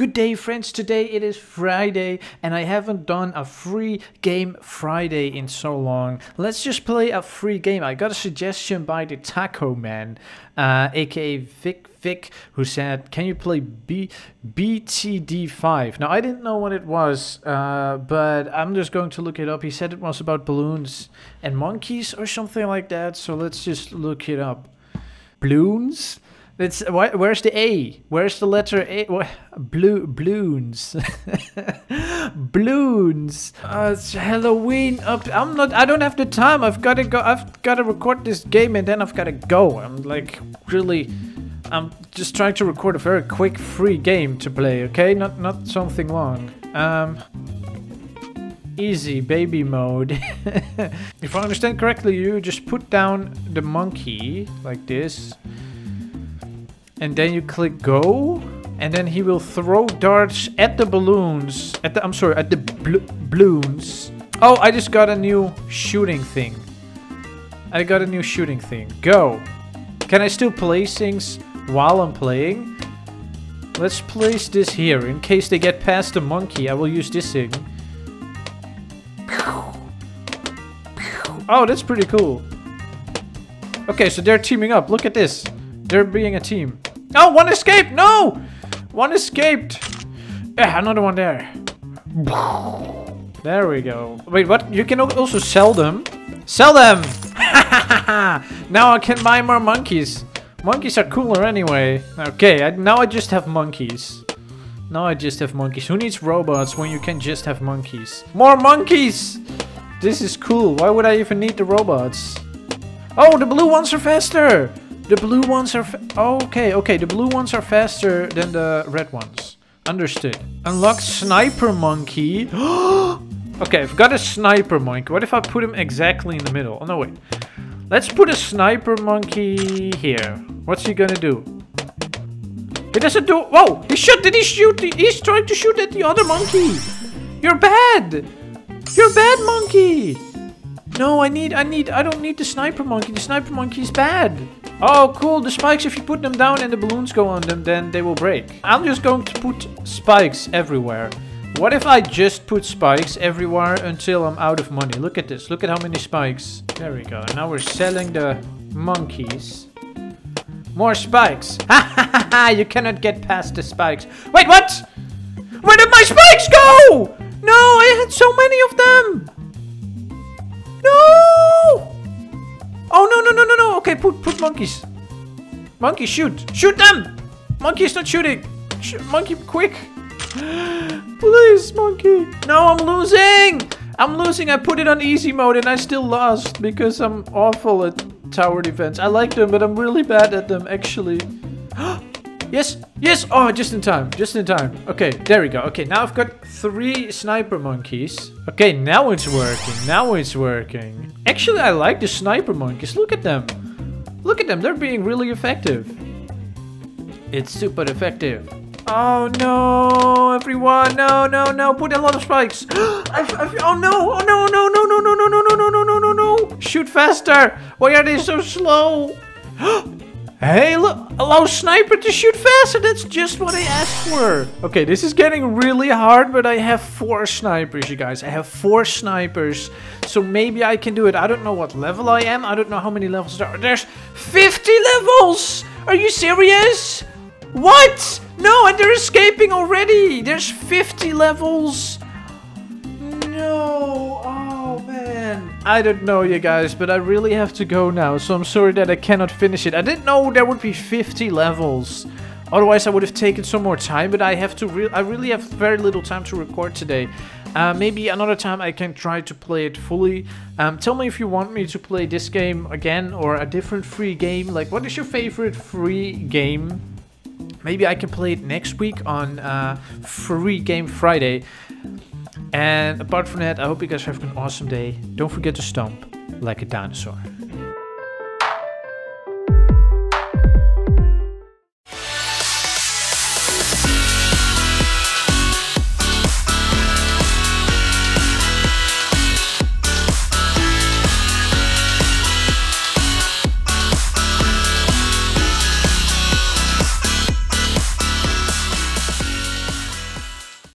Good day, friends. Today it is Friday, and I haven't done a free game Friday in so long. Let's just play a free game. I got a suggestion by the Taco Man, uh, aka Vic Vic, who said, "Can you play B BTD5?" Now I didn't know what it was, uh, but I'm just going to look it up. He said it was about balloons and monkeys or something like that. So let's just look it up. Balloons. It's why, where's the A? Where's the letter A? Blue balloons, balloons. Uh, it's Halloween up. I'm not. I don't have the time. I've got to go. I've got to record this game and then I've got to go. I'm like really. I'm just trying to record a very quick free game to play. Okay, not not something long. Um. Easy baby mode. if I understand correctly, you just put down the monkey like this and then you click go and then he will throw darts at the balloons at the i'm sorry at the bl balloons. Oh i just got a new shooting thing. I got a new shooting thing. Go. Can i still place things while i'm playing? Let's place this here. In case they get past the monkey i will use this thing. Oh that's pretty cool. Okay so they're teaming up. Look at this. They're being a team Oh, one escaped! No! One escaped! Yeah, another one there. There we go. Wait, what? You can also sell them? Sell them! now I can buy more monkeys. Monkeys are cooler anyway. Okay, I, now I just have monkeys. Now I just have monkeys. Who needs robots when you can just have monkeys? More monkeys! This is cool. Why would I even need the robots? Oh, the blue ones are faster! The blue ones are... okay, okay. The blue ones are faster than the red ones. Understood. Unlock Sniper Monkey. okay, I've got a Sniper Monkey. What if I put him exactly in the middle? Oh, no, wait. Let's put a Sniper Monkey here. What's he gonna do? He doesn't do... Whoa! He shot... Did he shoot? He's trying to shoot at the other monkey. You're bad. You're bad, monkey. No, I need... I need... I don't need the Sniper Monkey. The Sniper Monkey is bad. Oh, cool. The spikes, if you put them down and the balloons go on them, then they will break. I'm just going to put spikes everywhere. What if I just put spikes everywhere until I'm out of money? Look at this. Look at how many spikes. There we go. now we're selling the monkeys. More spikes. Ha ha ha ha! You cannot get past the spikes. Wait, what? Where did my spikes go? No, I had so many of them. Okay, put, put monkeys. Monkey, shoot. Shoot them! Monkey is not shooting. Sh monkey, quick. Please, monkey. No, I'm losing. I'm losing. I put it on easy mode and I still lost because I'm awful at tower defense. I like them, but I'm really bad at them, actually. yes, yes. Oh, just in time. Just in time. Okay, there we go. Okay, now I've got three sniper monkeys. Okay, now it's working. Now it's working. Actually, I like the sniper monkeys. Look at them. Look at them. They're being really effective. It's super effective. Oh no, everyone. No, no, no. Put a lot of spikes. I, I, oh no. Oh no, no, no, no, no, no, no, no, no, no, no, no, no. Shoot faster. Why are they so slow? Hey, look, allow sniper to shoot faster. That's just what I asked for. Okay, this is getting really hard, but I have four snipers, you guys. I have four snipers, so maybe I can do it. I don't know what level I am. I don't know how many levels there are. There's 50 levels. Are you serious? What? No, and they're escaping already. There's 50 levels. I don't know, you guys, but I really have to go now, so I'm sorry that I cannot finish it. I didn't know there would be 50 levels. Otherwise, I would have taken some more time, but I have to. Re I really have very little time to record today. Uh, maybe another time I can try to play it fully. Um, tell me if you want me to play this game again or a different free game. Like, what is your favorite free game? Maybe I can play it next week on uh, Free Game Friday. And apart from that, I hope you guys have an awesome day. Don't forget to stomp like a dinosaur.